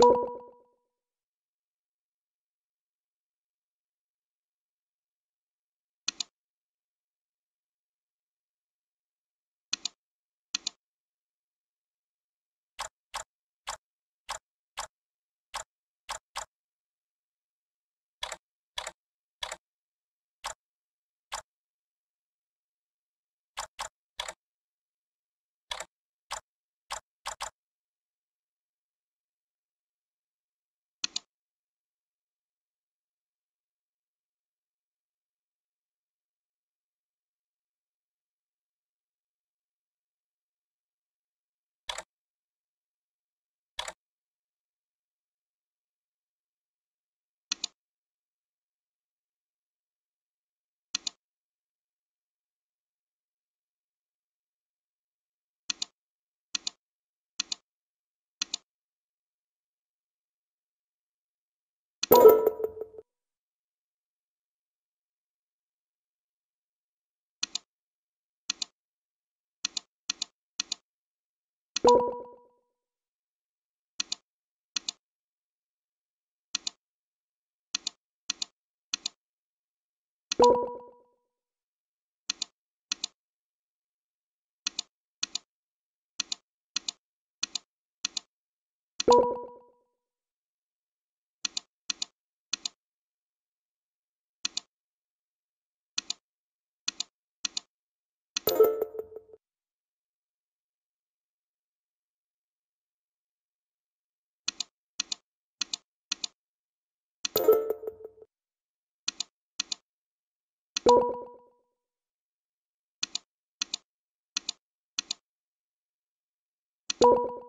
you you you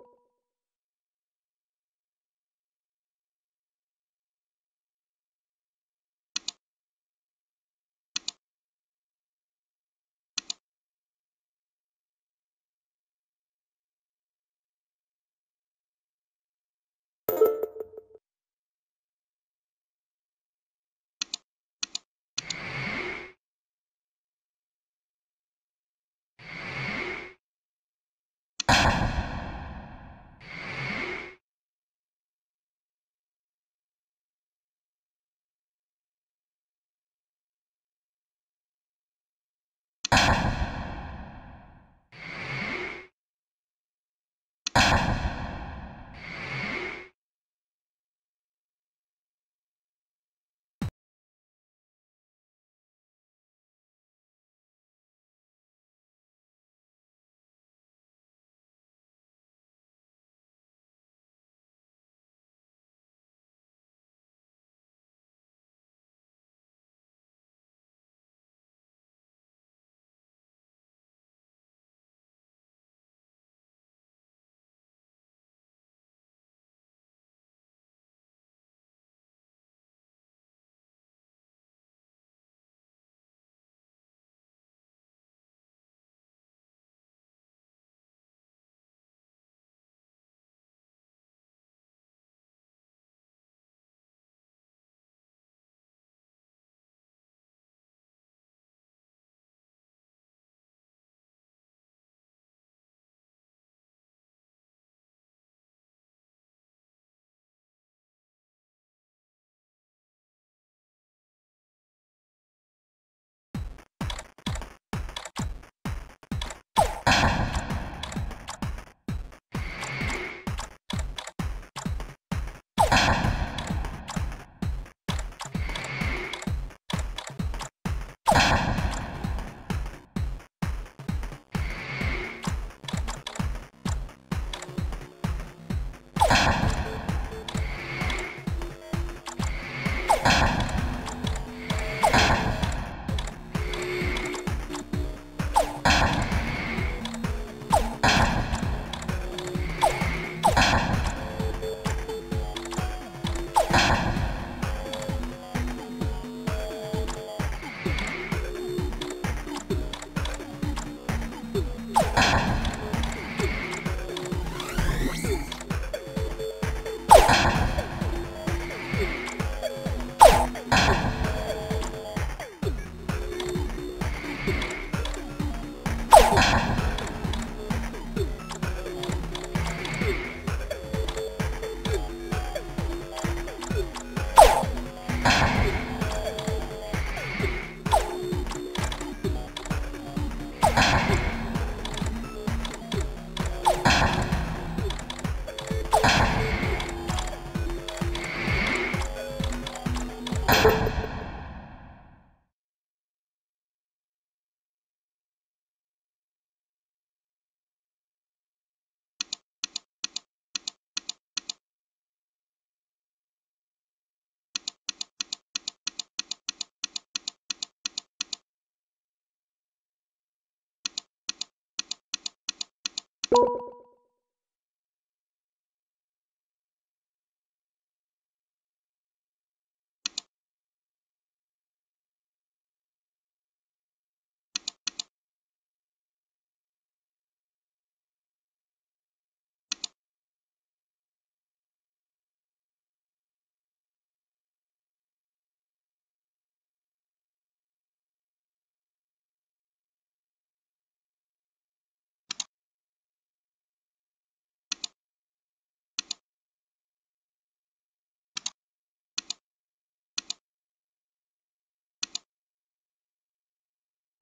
you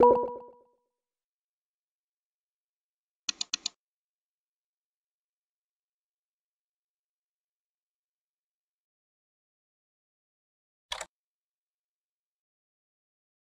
you